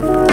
Bye.